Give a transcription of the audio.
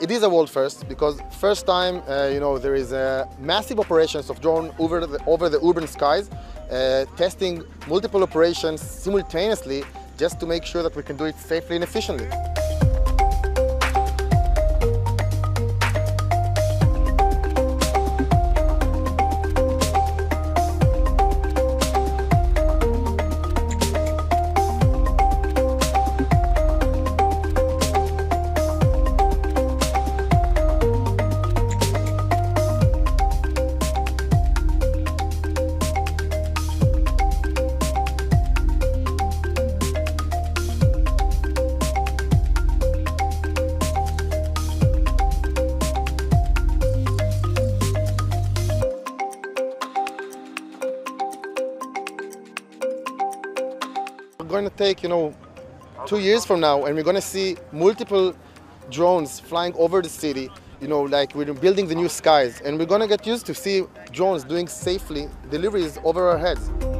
It is a world first because first time, uh, you know, there is a massive operations of drone over the, over the urban skies, uh, testing multiple operations simultaneously just to make sure that we can do it safely and efficiently. Going to take, you know, two years from now, and we're going to see multiple drones flying over the city. You know, like we're building the new skies, and we're going to get used to see drones doing safely deliveries over our heads.